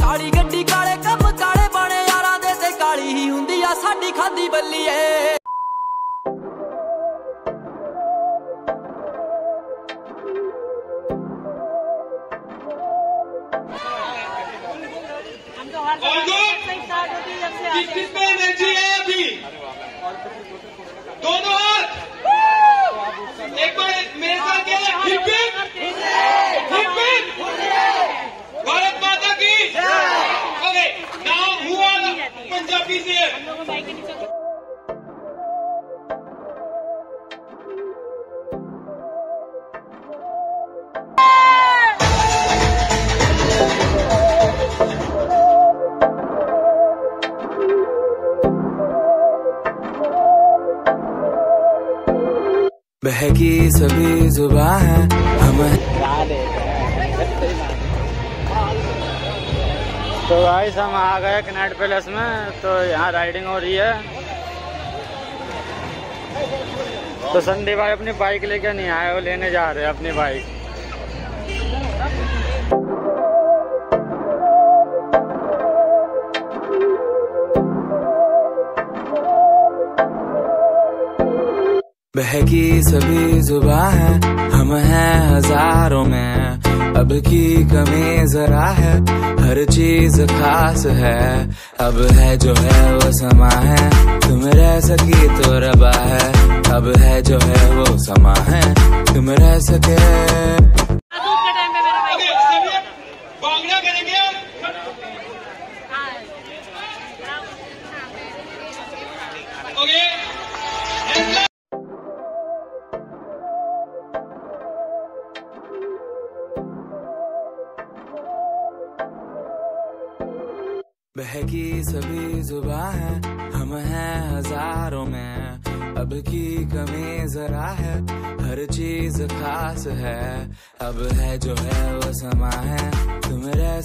ਕਾਲੀ ਗੱਡੀ ਕਾਲੇ ਕੰਮ ਕਾਲੇ स्टार्ट होती है एनर्जी है अभी? दोनों हाथ। एक बार मेरे साथ हिप भारत माता की। अरे नाउ हुआ पंजाबी से। बहकी सभी जुबा है हम। तो गाइस हम आ गए कनेट पैलेस में तो यहाँ राइडिंग हो रही है। तो संदीप भाई अपनी बाइक लेके नहीं आए, वो लेने जा रहे हैं अपनी बाइक बहकी सभी जुबा है, हम हैं हज़ारों में। अब की कमी जरा है, हर चीज़ खास है। अब है जो है वो समा है, तुम रह सकी तो रबा है। अब है जो है वो समा है, तुम रह सके। बहकी सभी जुबा है, हम हैं हज़ारों में। अब की कमी जरा है, हर चीज़ खास है। अब है जो है वो समा है, तुम रह